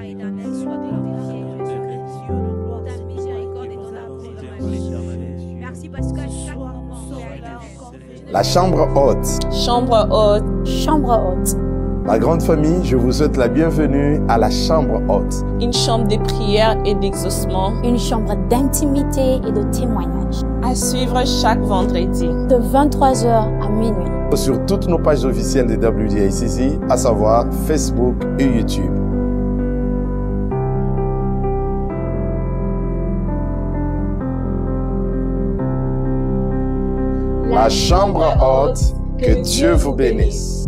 soit glorifié, Jésus. Ta miséricorde et ton amour. Merci parce qu'à chaque moment, Seigneur, La chambre haute. Chambre haute. Chambre haute. La grande famille, je vous souhaite la bienvenue à la chambre haute. Une chambre de prière et d'exaucement. Une chambre d'intimité et de témoignage. À suivre chaque vendredi. De 23h à minuit. Sur toutes nos pages officielles de WDICC, à savoir Facebook et YouTube. La chambre haute, que Dieu vous bénisse.